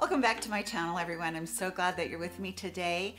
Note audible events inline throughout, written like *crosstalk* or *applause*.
Welcome back to my channel, everyone. I'm so glad that you're with me today.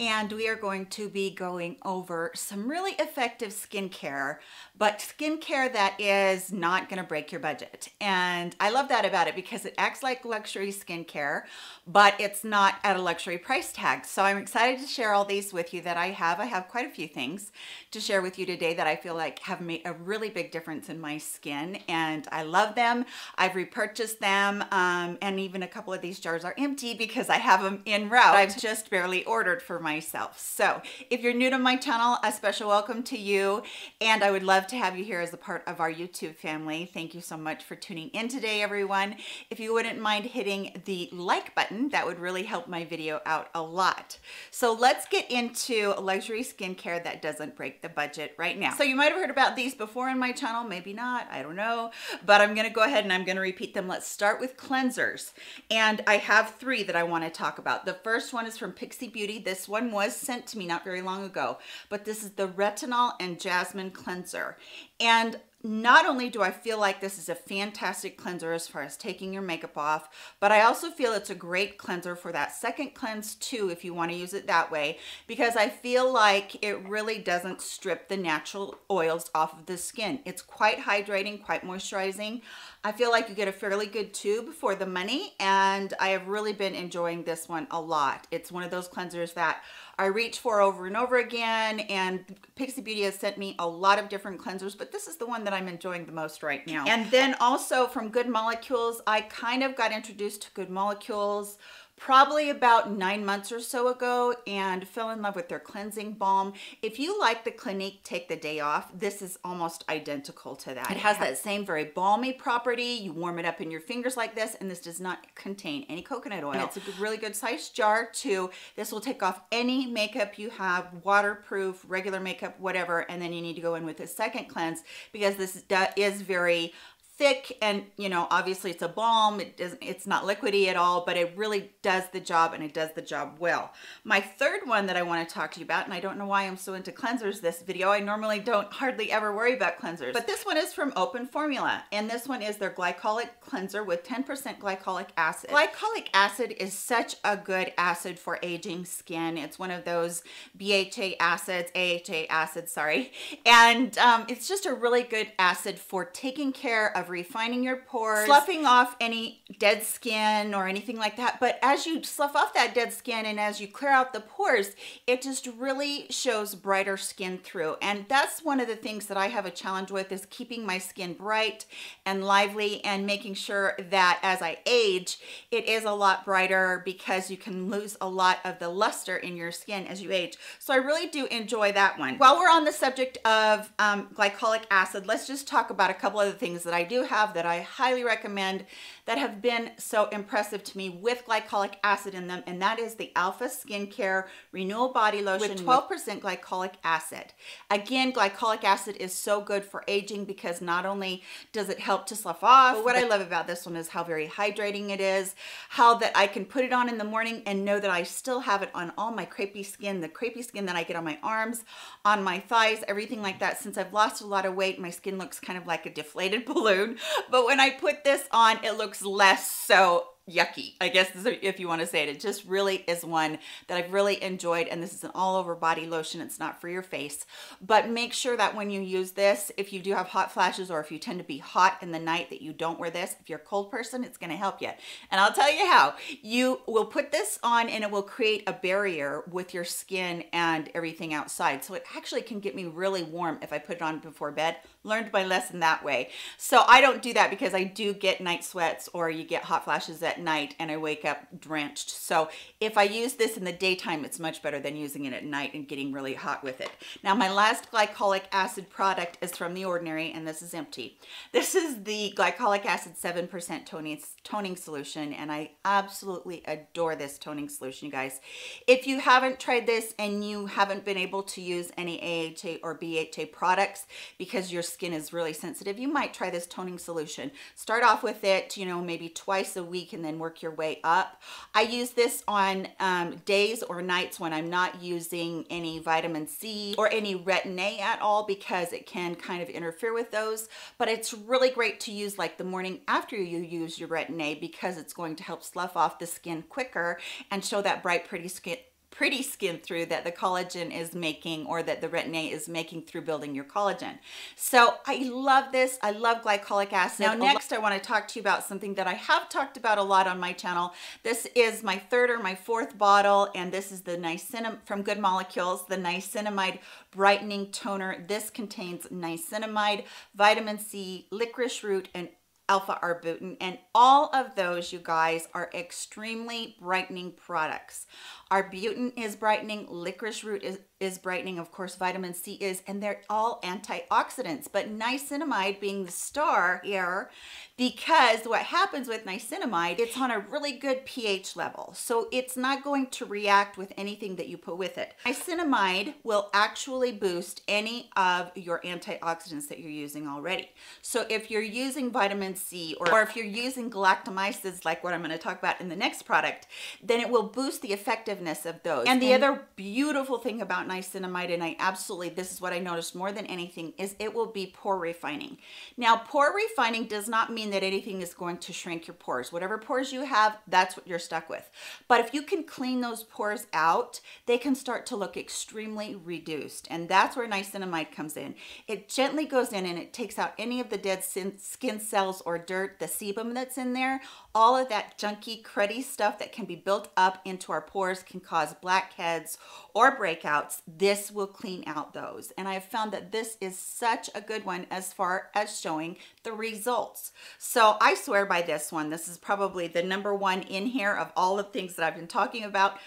And we are going to be going over some really effective skincare, but skincare that is not gonna break your budget. And I love that about it because it acts like luxury skincare, but it's not at a luxury price tag. So I'm excited to share all these with you that I have. I have quite a few things to share with you today that I feel like have made a really big difference in my skin. And I love them. I've repurchased them. Um, and even a couple of these jars are empty because I have them in route. I've just barely ordered for myself. So if you're new to my channel, a special welcome to you. And I would love to have you here as a part of our YouTube family. Thank you so much for tuning in today, everyone. If you wouldn't mind hitting the like button, that would really help my video out a lot. So let's get into luxury skincare that doesn't break the budget right now. So you might have heard about these before in my channel, maybe not, I don't know. But I'm gonna go ahead and I'm gonna repeat them. Let's start with cleansers. And I have three that I want to talk about. The first one is from Pixi Beauty. This one was sent to me not very long ago, but this is the Retinol and Jasmine Cleanser. And not only do I feel like this is a fantastic cleanser as far as taking your makeup off, but I also feel it's a great cleanser for that second cleanse too, if you wanna use it that way, because I feel like it really doesn't strip the natural oils off of the skin. It's quite hydrating, quite moisturizing. I feel like you get a fairly good tube for the money, and I have really been enjoying this one a lot. It's one of those cleansers that I reach for over and over again, and Pixi Beauty has sent me a lot of different cleansers, but this is the one that I'm enjoying the most right now. And then also from Good Molecules, I kind of got introduced to Good Molecules probably about nine months or so ago and fell in love with their cleansing balm. If you like the Clinique Take the Day Off, this is almost identical to that. It has that same very balmy property. You warm it up in your fingers like this and this does not contain any coconut oil. And it's a really good sized jar too. This will take off any makeup you have, waterproof, regular makeup, whatever, and then you need to go in with a second cleanse because this is very thick and you know obviously it's a balm it doesn't it's not liquidy at all but it really does the job and it does the job well. My third one that i want to talk to you about and i don't know why i'm so into cleansers this video i normally don't hardly ever worry about cleansers but this one is from open formula and this one is their glycolic cleanser with 10 percent glycolic acid. Glycolic acid is such a good acid for aging skin. It's one of those bha acids aha acids sorry and um, it's just a really good acid for taking care of refining your pores, sloughing off any dead skin or anything like that. But as you slough off that dead skin and as you clear out the pores, it just really shows brighter skin through. And that's one of the things that I have a challenge with is keeping my skin bright and lively and making sure that as I age, it is a lot brighter because you can lose a lot of the luster in your skin as you age. So I really do enjoy that one. While we're on the subject of um, glycolic acid, let's just talk about a couple of things that I do have that I highly recommend that have been so impressive to me with glycolic acid in them, and that is the Alpha Skincare Renewal Body Lotion with 12% glycolic acid. Again, glycolic acid is so good for aging because not only does it help to slough off, but what I love about this one is how very hydrating it is, how that I can put it on in the morning and know that I still have it on all my crepey skin, the crepey skin that I get on my arms, on my thighs, everything like that. Since I've lost a lot of weight, my skin looks kind of like a deflated *laughs* balloon, but when I put this on, it looks less so yucky i guess if you want to say it. It just really is one that i've really enjoyed and this is an all over body lotion it's not for your face. But make sure that when you use this if you do have hot flashes or if you tend to be hot in the night that you don't wear this if you're a cold person it's going to help you. And i'll tell you how. You will put this on and it will create a barrier with your skin and everything outside. So it actually can get me really warm if i put it on before bed. Learned my lesson that way. So i don't do that because i do get night sweats or you get hot flashes at night and I wake up drenched. So if I use this in the daytime, it's much better than using it at night and getting really hot with it. Now my last glycolic acid product is from The Ordinary and this is empty. This is the glycolic acid 7% toning, toning solution and I absolutely adore this toning solution, you guys. If you haven't tried this and you haven't been able to use any AHA or BHA products because your skin is really sensitive, you might try this toning solution. Start off with it, you know, maybe twice a week and then then work your way up. I use this on um, days or nights when I'm not using any vitamin C or any retin A at all because it can kind of interfere with those. But it's really great to use like the morning after you use your retin A because it's going to help slough off the skin quicker and show that bright, pretty skin pretty skin through that the collagen is making or that the retin A is making through building your collagen. So I love this. I love glycolic acid. Now next I want to talk to you about something that I have talked about a lot on my channel. This is my third or my fourth bottle and this is the niacinamide from Good Molecules, the niacinamide brightening toner. This contains niacinamide, vitamin C, licorice root, and alpha arbutin and all of those you guys are extremely brightening products arbutin is brightening licorice root is, is brightening of course vitamin c is and they're all antioxidants. But niacinamide being the star here because what happens with niacinamide it's on a really good ph level. So it's not going to react with anything that you put with it. Niacinamide will actually boost any of your antioxidants that you're using already. So if you're using vitamin c or, or if you're using galactomyces like what i'm going to talk about in the next product then it will boost the effectiveness of those and the and other beautiful thing about niacinamide, and I absolutely, this is what I noticed more than anything, is it will be pore refining. Now, pore refining does not mean that anything is going to shrink your pores. Whatever pores you have, that's what you're stuck with. But if you can clean those pores out, they can start to look extremely reduced. And that's where niacinamide comes in. It gently goes in and it takes out any of the dead skin cells or dirt, the sebum that's in there, all of that junky, cruddy stuff that can be built up into our pores can cause blackheads or breakouts, this will clean out those. And I've found that this is such a good one as far as showing the results. So I swear by this one. This is probably the number one in here of all the things that I've been talking about.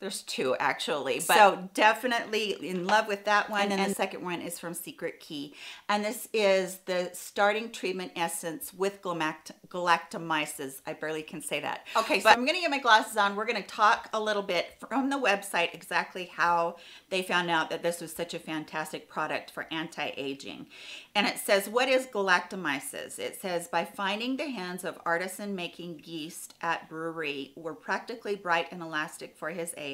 There's two actually, but so definitely in love with that one. And and the second one is from Secret Key. And this is the starting treatment essence with galact galactomyces. I barely can say that. Okay, so I'm gonna get my glasses on. We're gonna talk a little bit from the website exactly how they found out that this was such a fantastic product for anti-aging. And it says, what is galactomyces? It says, by finding the hands of artisan making yeast at brewery were practically bright and elastic for his age,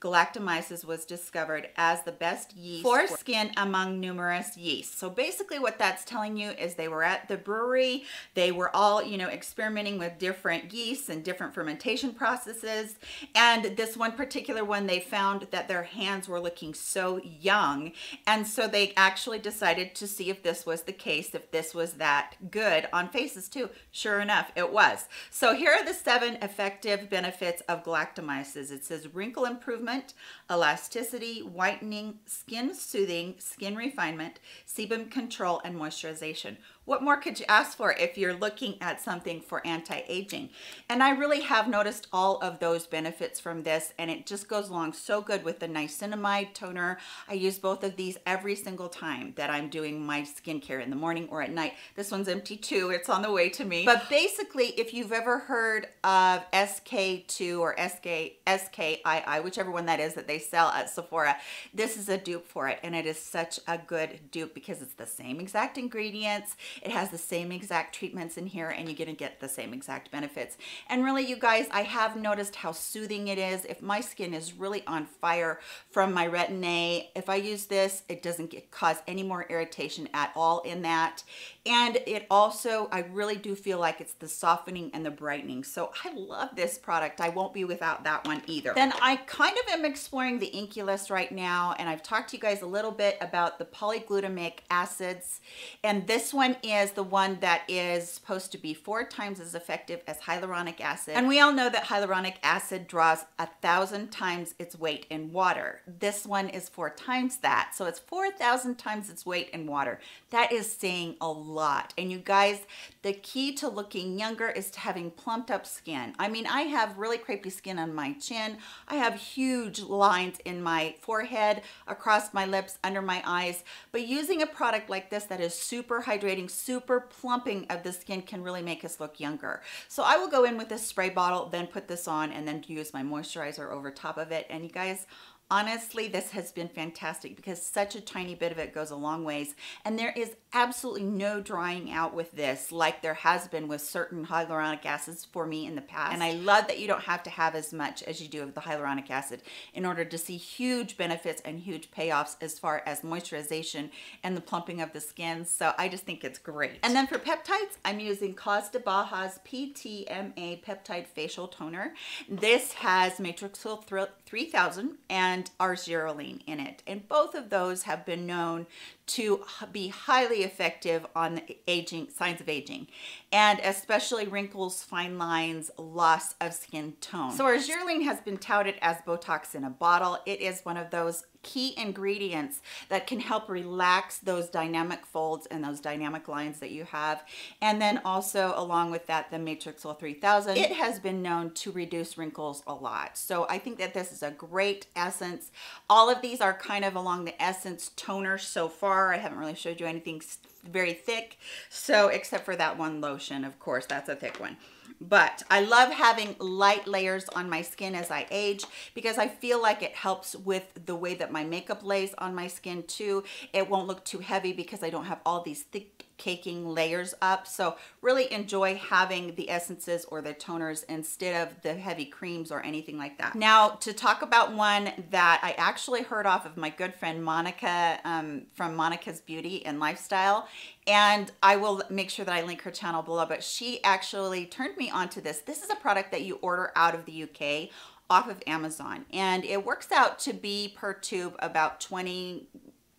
galactomyces was discovered as the best yeast for skin among numerous yeasts. So basically what that's telling you is they were at the brewery, they were all, you know, experimenting with different yeasts and different fermentation processes. And this one particular one, they found that their hands were looking so young. And so they actually decided to see if this this was the case, if this was that good on faces too. Sure enough, it was. So here are the seven effective benefits of galactomyces. It says wrinkle improvement, elasticity, whitening, skin soothing, skin refinement, sebum control, and moisturization. What more could you ask for if you're looking at something for anti-aging? And I really have noticed all of those benefits from this and it just goes along so good with the niacinamide toner. I use both of these every single time that I'm doing my skincare in the morning or at night. This one's empty too. It's on the way to me. But basically, if you've ever heard of SK2 or SK, SKII, whichever one that is that they sell at Sephora, this is a dupe for it. And it is such a good dupe because it's the same exact ingredients. It has the same exact treatments in here and you're gonna get the same exact benefits. And really, you guys, I have noticed how soothing it is. If my skin is really on fire from my retin A, if I use this, it doesn't get, cause any more irritation at all in that. And it also, I really do feel like it's the softening and the brightening. So I love this product. I won't be without that one either. Then I kind of am exploring the INKEY List right now. And I've talked to you guys a little bit about the polyglutamic acids. And this one is the one that is supposed to be four times as effective as hyaluronic acid. And we all know that hyaluronic acid draws a thousand times its weight in water. This one is four times that. So it's 4,000 times its weight in water. That is saying a lot. And you guys, the key to looking younger is to having plumped up skin. I mean, I have really crepey skin on my chin. I have huge lines in my forehead, across my lips, under my eyes. But using a product like this that is super hydrating, super plumping of the skin can really make us look younger. So I will go in with this spray bottle, then put this on and then use my moisturizer over top of it. And you guys, honestly, this has been fantastic because such a tiny bit of it goes a long ways. And there is absolutely no drying out with this like there has been with certain hyaluronic acids for me in the past. And I love that you don't have to have as much as you do of the hyaluronic acid in order to see huge benefits and huge payoffs as far as moisturization and the plumping of the skin. So I just think it's great. And then for peptides, I'm using Cos De BAHA's PTMA Peptide Facial Toner. This has Matrixyl 3000 and Argireline in it. And both of those have been known to be highly effective on aging signs of aging and especially wrinkles fine lines loss of skin tone so Argireline has been touted as botox in a bottle it is one of those key ingredients that can help relax those dynamic folds and those dynamic lines that you have. And then also along with that, the Matrixyl 3000, it has been known to reduce wrinkles a lot. So I think that this is a great essence. All of these are kind of along the essence toner so far. I haven't really showed you anything very thick. So except for that one lotion, of course, that's a thick one but I love having light layers on my skin as I age because I feel like it helps with the way that my makeup lays on my skin too. It won't look too heavy because I don't have all these thick caking layers up. So really enjoy having the essences or the toners instead of the heavy creams or anything like that. Now to talk about one that I actually heard off of my good friend Monica um, from Monica's Beauty and Lifestyle and I will make sure that I link her channel below but she actually turned me onto this. This is a product that you order out of the UK off of Amazon and it works out to be per tube about 20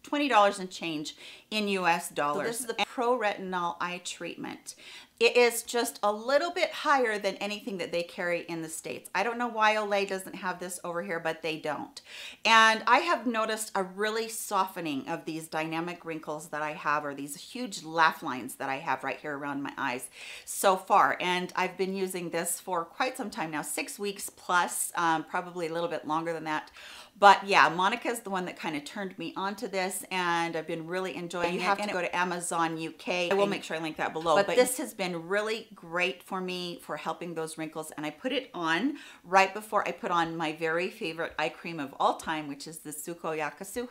$20 and change in US dollars. So this is the Pro Retinol Eye Treatment. It is just a little bit higher than anything that they carry in the States. I don't know why Olay doesn't have this over here, but they don't. And I have noticed a really softening of these dynamic wrinkles that I have or these huge laugh lines that I have right here around my eyes so far. And I've been using this for quite some time now, six weeks plus, um, probably a little bit longer than that. But yeah, Monica's the one that kind of turned me onto this and I've been really enjoying you it. You have to go to Amazon UK. I will make sure I link that below. But, but this has been really great for me for helping those wrinkles. And I put it on right before I put on my very favorite eye cream of all time, which is the Suko Yakusu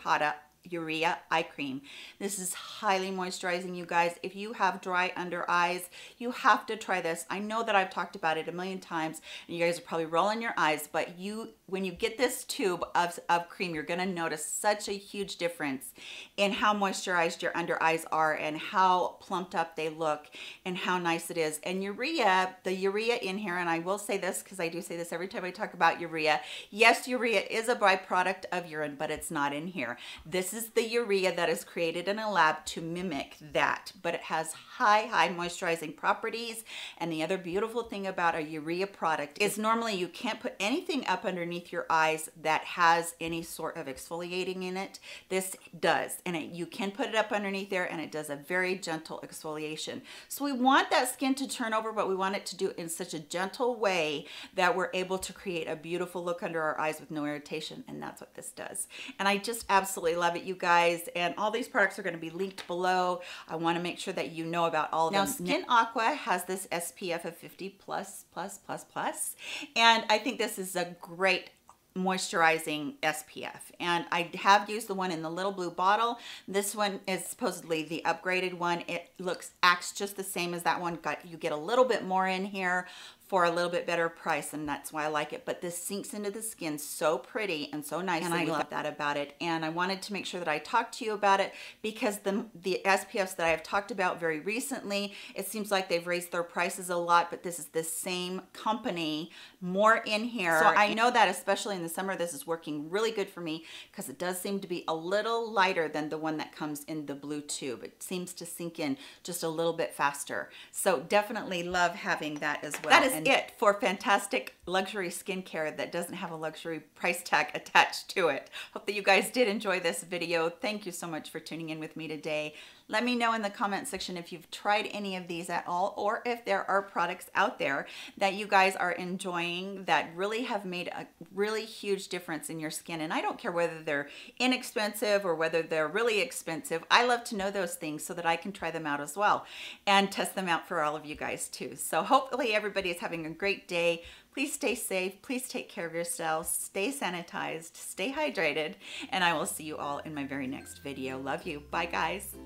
urea eye cream this is highly moisturizing you guys if you have dry under eyes you have to try this i know that i've talked about it a million times and you guys are probably rolling your eyes but you when you get this tube of, of cream you're going to notice such a huge difference in how moisturized your under eyes are and how plumped up they look and how nice it is and urea the urea in here and i will say this because i do say this every time i talk about urea yes urea is a byproduct of urine but it's not in here this is the urea that is created in a lab to mimic that, but it has high, high moisturizing properties. And the other beautiful thing about a urea product is normally you can't put anything up underneath your eyes that has any sort of exfoliating in it. This does, and it, you can put it up underneath there and it does a very gentle exfoliation. So we want that skin to turn over, but we want it to do it in such a gentle way that we're able to create a beautiful look under our eyes with no irritation. And that's what this does. And I just absolutely love it you guys. And all these products are going to be linked below. I want to make sure that you know about all of now, them. Now, Skin Aqua has this SPF of 50 plus, plus, plus, plus. And I think this is a great moisturizing SPF and I have used the one in the little blue bottle. This one is supposedly the upgraded one. It looks acts just the same as that one got you get a little bit more in here for a little bit better price and that's why I like it. But this sinks into the skin so pretty and so nice and I love that about it. And I wanted to make sure that I talked to you about it because the the SPFs that I have talked about very recently it seems like they've raised their prices a lot but this is the same company more in here. So I know that especially in the summer this is working really good for me because it does seem to be a little lighter than the one that comes in the blue tube. It seems to sink in just a little bit faster. So definitely love having that as well. That is it for fantastic luxury skincare that doesn't have a luxury price tag attached to it. Hope that you guys did enjoy this video. Thank you so much for tuning in with me today. Let me know in the comment section if you've tried any of these at all or if there are products out there that you guys are enjoying that really have made a really huge difference in your skin. And I don't care whether they're inexpensive or whether they're really expensive. I love to know those things so that I can try them out as well and test them out for all of you guys too. So hopefully everybody is having a great day Please stay safe. Please take care of yourselves. Stay sanitized. Stay hydrated. And I will see you all in my very next video. Love you. Bye, guys.